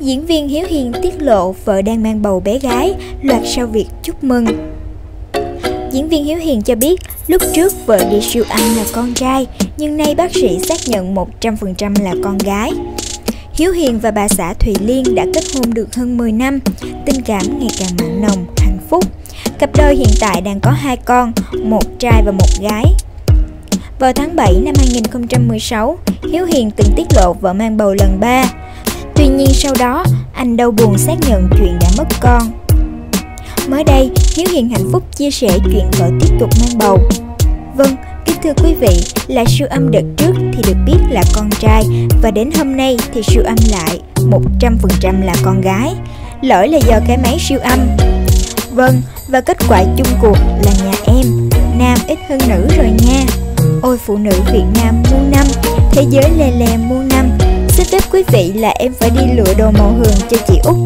Diễn viên Hiếu Hiền tiết lộ vợ đang mang bầu bé gái, loạt sau việc chúc mừng. Diễn viên Hiếu Hiền cho biết lúc trước vợ đi siêu âm là con trai, nhưng nay bác sĩ xác nhận 100% là con gái. Hiếu Hiền và bà xã Thùy Liên đã kết hôn được hơn 10 năm, tình cảm ngày càng mặn nồng, hạnh phúc. Cặp đôi hiện tại đang có hai con, một trai và một gái. Vào tháng 7 năm 2016, Hiếu Hiền từng tiết lộ vợ mang bầu lần 3. Tuy nhiên sau đó, anh đau buồn xác nhận chuyện đã mất con. Mới đây, Hiếu Hiền hạnh phúc chia sẻ chuyện vợ tiếp tục mang bầu. Vâng, kính thưa quý vị, là siêu âm đợt trước thì được biết là con trai và đến hôm nay thì siêu âm lại 100% là con gái. Lỗi là do cái máy siêu âm. Vâng, và kết quả chung cuộc là nhà em, nam ít hơn nữ rồi nha. Ôi phụ nữ Việt Nam muôn năm, thế giới lè lè muôn năm. Vị là em phải đi lựa đồ màu hường cho chị Út.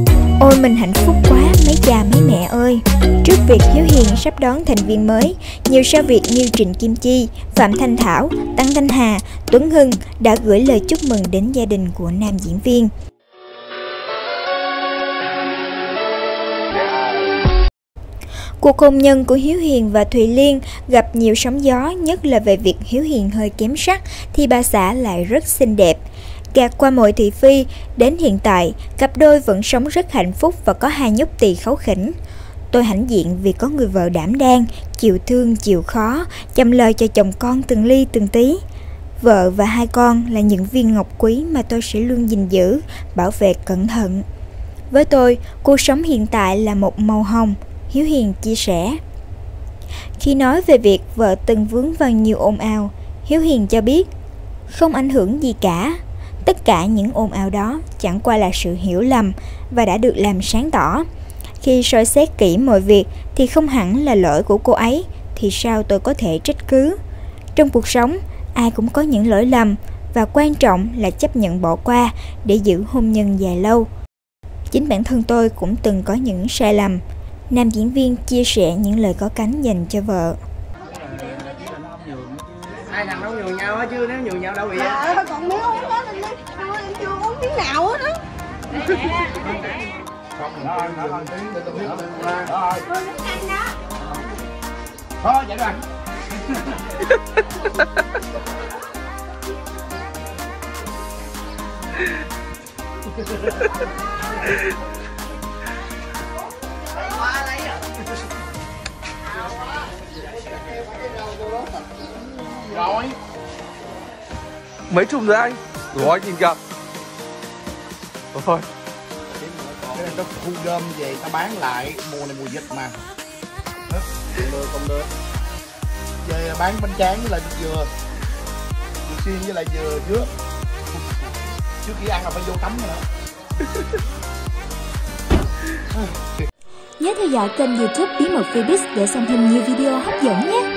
Ôi mình hạnh phúc quá mấy cha mấy mẹ ơi. Trước việc Hiếu Hiền sắp đón thành viên mới, nhiều sao Việt như Trịnh Kim Chi, Phạm Thanh Thảo, Tăng Thanh Hà, Tuấn Hưng đã gửi lời chúc mừng đến gia đình của nam diễn viên. Cuộc hôn nhân của Hiếu Hiền và Thùy Liên gặp nhiều sóng gió, nhất là về việc Hiếu Hiền hơi kém sắc thì bà xã lại rất xinh đẹp. Gạt qua mọi thị phi, đến hiện tại, cặp đôi vẫn sống rất hạnh phúc và có hai nhóc tỳ khấu khỉnh. Tôi hãnh diện vì có người vợ đảm đang, chịu thương, chịu khó, chăm lo cho chồng con từng ly từng tí. Vợ và hai con là những viên ngọc quý mà tôi sẽ luôn gìn giữ, bảo vệ cẩn thận. Với tôi, cuộc sống hiện tại là một màu hồng, Hiếu Hiền chia sẻ. Khi nói về việc vợ từng vướng vào nhiều ồn ào, Hiếu Hiền cho biết không ảnh hưởng gì cả. Tất cả những ồn ào đó chẳng qua là sự hiểu lầm và đã được làm sáng tỏ. Khi soi xét kỹ mọi việc thì không hẳn là lỗi của cô ấy, thì sao tôi có thể trách cứ? Trong cuộc sống, ai cũng có những lỗi lầm và quan trọng là chấp nhận bỏ qua để giữ hôn nhân dài lâu. Chính bản thân tôi cũng từng có những sai lầm, Nam diễn viên chia sẻ những lời có cánh dành cho vợ hai thằng đâu nhường nhau hết chứ nếu nhường nhau đâu bị Dạ, còn miếng uống đó anh em chưa uống miếng nào hết á. thôi vậy rồi rồi Mấy chùm rồi anh? Rồi nhìn gặp. Thôi cái này nó thu gom về ta bán lại mùa này mùa dịch mà. Còn được còn được về bán bánh tráng với lại dừa. Dừa xiên với lại dừa dứa trước khi ăn là phải vô tắm rồi đó. Nhớ theo dõi kênh youtube Bí mật Phoebus để xem thêm nhiều video hấp dẫn nhé!